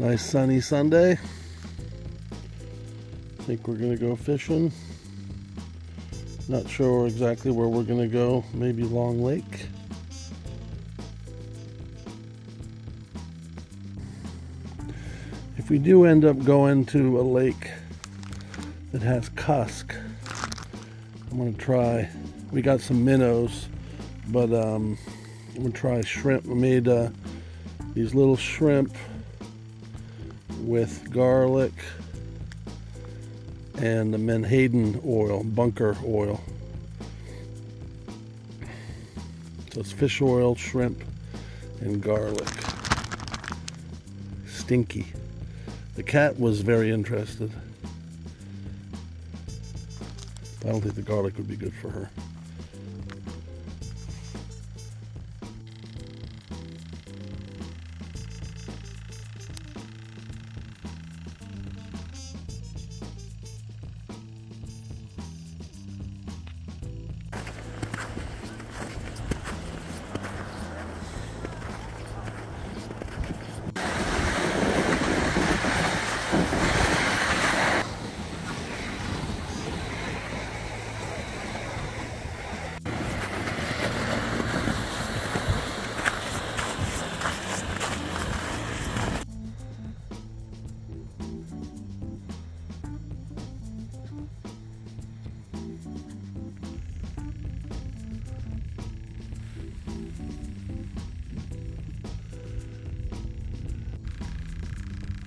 Nice sunny Sunday. I think we're gonna go fishing. Not sure exactly where we're gonna go. Maybe Long Lake. If we do end up going to a lake that has cusk, I'm gonna try. We got some minnows, but um, I'm gonna try shrimp. I made uh, these little shrimp with garlic and the Menhaden oil, bunker oil. So it's fish oil, shrimp, and garlic. Stinky. The cat was very interested. I don't think the garlic would be good for her.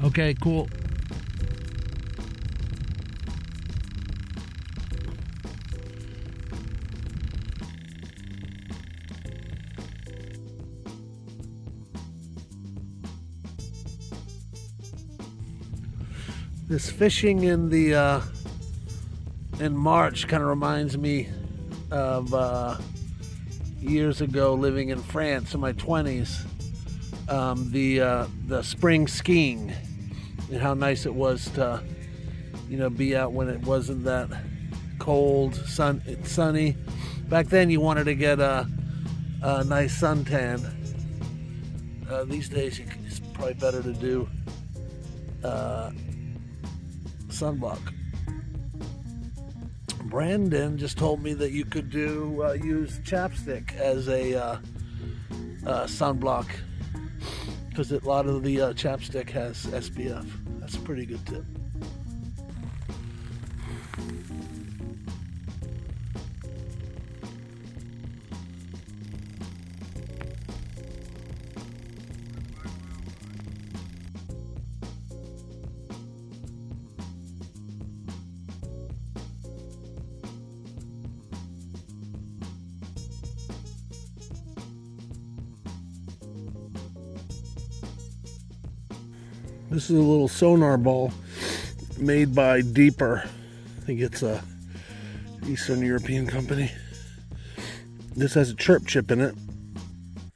Okay, cool. This fishing in the uh, in March kind of reminds me of uh, years ago living in France in my 20s. Um, the uh, the spring skiing and how nice it was to you know be out when it wasn't that cold sun it's sunny. Back then you wanted to get a, a nice suntan. Uh, these days it's probably better to do uh, sunblock. Brandon just told me that you could do uh, use chapstick as a uh, uh, sunblock because a lot of the uh, chapstick has SPF. That's a pretty good tip. This is a little sonar ball made by Deeper. I think it's a Eastern European company. This has a chirp chip in it.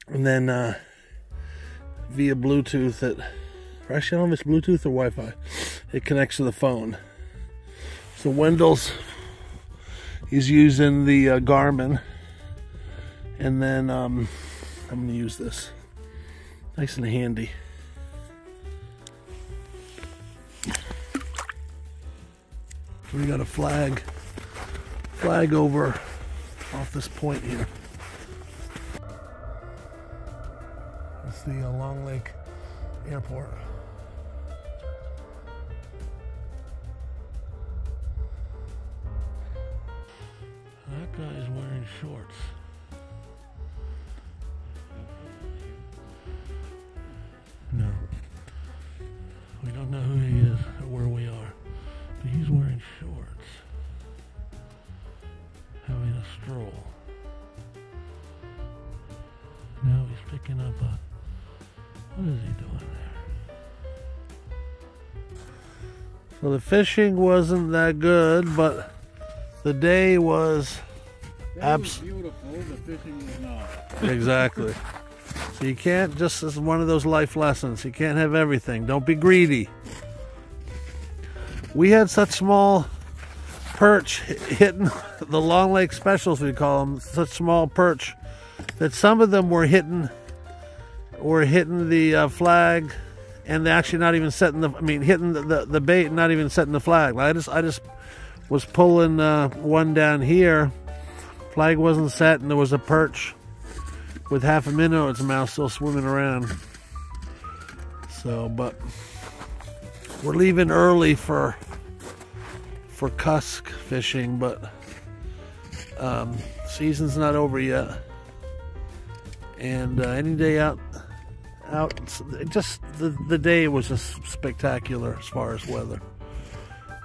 And then uh, via Bluetooth, it, actually I don't know if it's Bluetooth or Wi-Fi, it connects to the phone. So Wendell's, he's using the uh, Garmin. And then um, I'm gonna use this. Nice and handy. We got a flag flag over off this point here. That's the uh, long lake airport. That guy's wearing shorts. No. We don't know who he is where we are but he's wearing shorts, having a stroll. Now he's picking up a. What is he doing there? So the fishing wasn't that good, but the day was abs- beautiful. The fishing was not. exactly. so you can't just as one of those life lessons. You can't have everything. Don't be greedy we had such small perch hitting the long lake specials we call them such small perch that some of them were hitting were hitting the uh, flag and they're actually not even setting the. I mean, hitting the, the, the bait, and not even setting the flag. I just I just was pulling uh, one down here. Flag wasn't set, and there was a perch with half a minnow in its mouth still swimming around. So, but we're leaving early for for cusk fishing, but um, season's not over yet. And uh, any day out, out, just the the day was just spectacular as far as weather.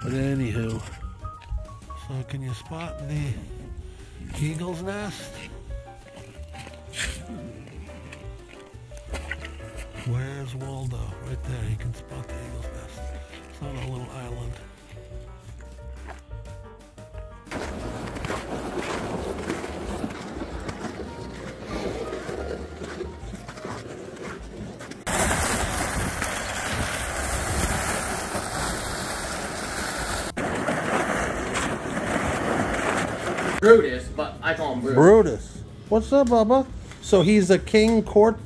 But anywho, so can you spot the eagle's nest? Where's Waldo? Right there. You can spot the eagle's nest. It's on a little island. Brutus, but I call him Brutus. Brutus. What's up, Bubba? So he's a king court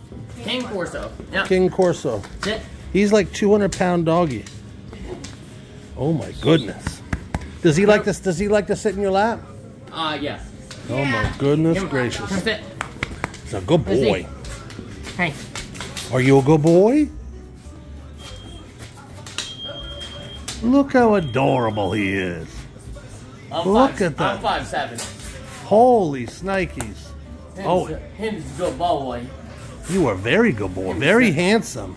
King Corso. Yeah. king corso. That's it. He's like 200 pound doggy. Oh my goodness. Does he like this? Does he like to sit in your lap? Uh, yeah. Oh my goodness Come- gracious. Come sit. He's a good boy. Hey. Are you a good boy? Look how adorable he is. I'm Look five, at that. I'm five seven. Holy snikes. Him's, Oh. him's a good boy. You are very good boy. Very handsome.